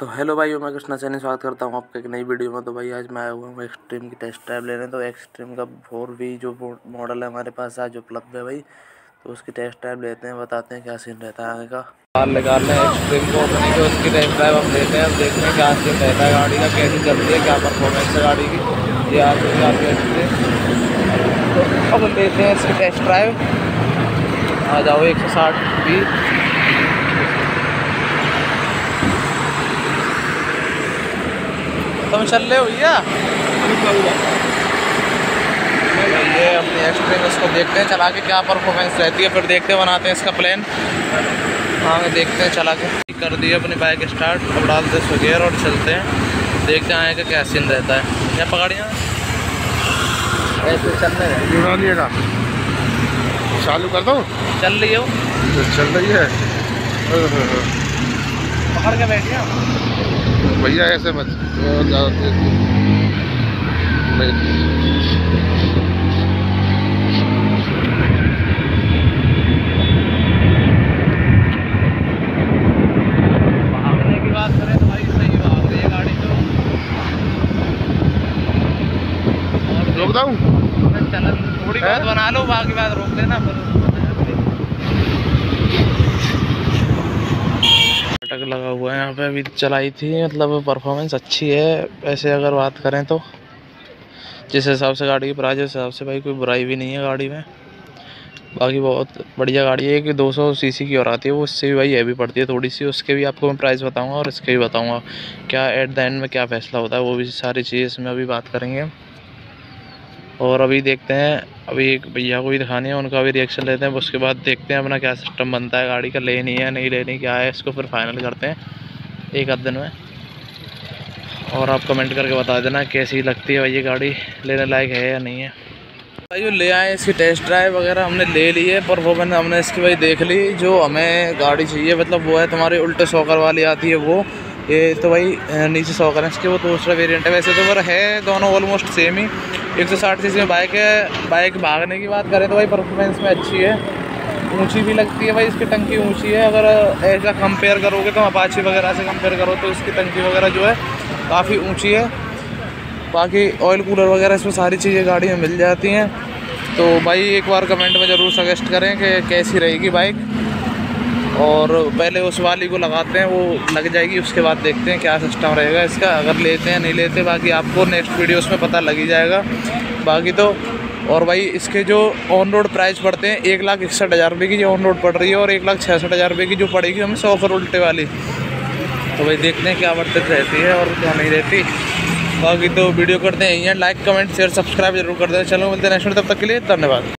तो हेलो भाई, मैं कृष्णा चैनी स्वागत करता हूँ आपके एक नई वीडियो में। तो भाई, आज मैं आया हुआ हूँ एक्सट्रीम की टेस्ट ड्राइव लेने। तो एक्सट्रीम का फोर वी जो मॉडल है हमारे पास आज उपलब्ध है भाई। तो उसकी टेस्ट ड्राइव लेते हैं, बताते हैं क्या सीन रहता है आगे का। कार लगा लें एक्सट्रीम को अपनी को उसकी टेस्ट ड्राइव हम लेते हैं। देखते हैं क्या सीन रहता है गाड़ी का, कैसी चलती है, क्या परफॉर्मेंस है गाड़ी की। ये आज देखते तो अब लेते हैं इसकी टेस्ट ड्राइव आ जाओ, एक सौ साठ भी तुम चल रहे हो भैया? ये अपनी एक्सट्रीम इसको देखते हैं चला के क्या परफॉर्मेंस रहती है फिर देखते हैं बनाते हैं इसका प्लान हाँ देखते हैं चला के कर दिए अपनी बाइक स्टार्ट अब डालते हैं गेयर और चलते हैं। देखते हैं आएगा क्या सीन रहता है। क्या पकड़िया ऐसे चलने लिएगा। चालू कर दो। चल रही हो चल रही है। पकड़ के बैठिए भैया ऐसे मत। ज़्यादा तेज नहीं। भागने की बात करें तो है तो। चलन थोड़ी बहुत बना लो बाकी बात रोक देना फिर। नाटक लगा हुआ है यहाँ पे, अभी चलाई थी मतलब परफॉर्मेंस अच्छी है वैसे अगर बात करें तो। जिस हिसाब से गाड़ी की प्राइस उस हिसाब से भाई कोई बुराई भी नहीं है गाड़ी में। बाकी बहुत बढ़िया गाड़ी है कि 200 सीसी की और आती है, वो उससे भी भाई हैवी पड़ती है थोड़ी सी, उसके भी आपको मैं प्राइस बताऊँगा और इसके भी बताऊँगा। क्या एट द एंड में क्या फ़ैसला होता है, वो भी सारी चीज़ इसमें अभी बात करेंगे। और अभी देखते हैं, अभी एक भैया को भी दिखानी है, उनका भी रिएक्शन लेते हैं, उसके बाद देखते हैं अपना क्या सिस्टम बनता है, गाड़ी का लेनी है, नहीं लेनी, क्या है, इसको फिर फाइनल करते हैं, एक आध दिन में। और आप कमेंट करके बता देना कैसी लगती है भाई ये गाड़ी, लेने लायक है या नहीं है। भाई जो ले आए, इसकी टेस्ट ड्राइव वगैरह हमने ले ली है परफॉर्मेंस हमने इसकी भाई देख ली, जो हमें गाड़ी चाहिए मतलब वो है तुम्हारी उल्टे सौकर वाली आती है वो, ये तो भाई, नीचे सौकर है इसके, वो दूसरा वेरिएंट है। वैसे तो पर है दोनों ऑलमोस्ट सेम ही एक सौ साठ सी में बाइक है बाइक भागने की बात करें तो भाई परफॉर्मेंस में अच्छी है। ऊँची भी लगती है भाई, इसकी टंकी ऊँची है। अगर ऐसा कंपेयर करोगे तो अपाची वगैरह से कंपेयर करो तो इसकी टंकी वगैरह जो है काफ़ी ऊँची है। बाकी ऑयल कूलर वगैरह इसमें सारी चीज़ें गाड़ी में मिल जाती हैं। तो भाई एक बार कमेंट में ज़रूर सजेस्ट करें कि कैसी रहेगी बाइक और पहले उस वाली को लगाते हैं, वो लग जाएगी, उसके बाद देखते हैं क्या सिस्टम रहेगा इसका। अगर लेते हैं, नहीं लेते, बाकी आपको नेक्स्ट वीडियोस में पता लग ही जाएगा। बाकी तो और भाई इसके जो ऑन रोड प्राइस पड़ते हैं, एक लाख इकसठ हज़ार रुपये की जो ऑन रोड पड़ रही है और एक लाख छियासठ हज़ार रुपये की जो पड़ेगी, हमें सौ पर उल्टे वाली। तो भाई देखते हैं क्या वर्तित रहती है और क्या नहीं रहती। बाकी तो वीडियो करते हैं, यहीं लाइक कमेंट शेयर सब्सक्राइब ज़रूर कर दें चलो मिलते हैं नेक्स्ट तब तक के लिए धन्यवाद।